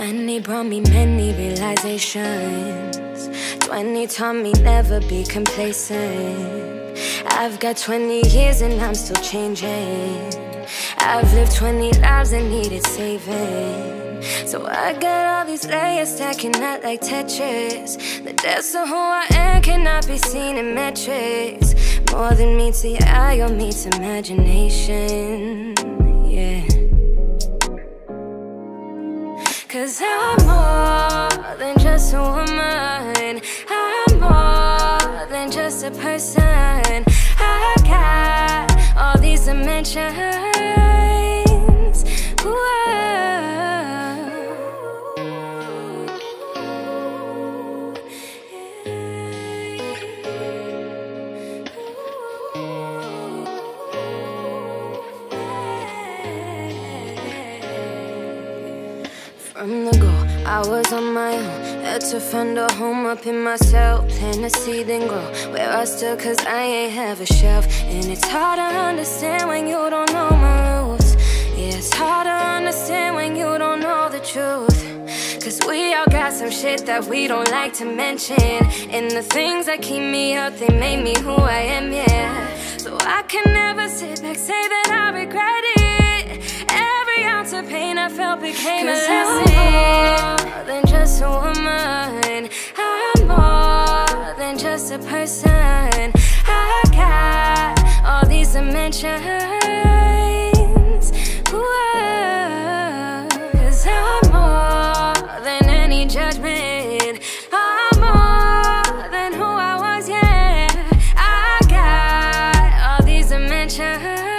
20 brought me many realizations. 20 taught me never be complacent. I've got 20 years and I'm still changing. I've lived 20 lives and needed saving. So I got all these layers stacking up like Tetris. The depths of who I am cannot be seen in metrics. More than meets the eye or meets imagination. Yeah. Cause I'm more than just a woman. I'm more than just a person. From the go, I was on my own. Had to find a home up in myself. Plant a seed and grow. Where I stood, cause I ain't have a shelf. And it's hard to understand when you don't know my rules. Yeah, it's hard to understand when you don't know the truth. Cause we all got some shit that we don't like to mention. And the things that keep me up, they made me who I am, yeah. So I can never sit back, say that I regret it the pain I felt became Cause a I'm more than just a woman I'm more than just a person. I got all these dimensions. Cause I'm more than any judgment? I'm more than who I was, yeah. I got all these dimensions.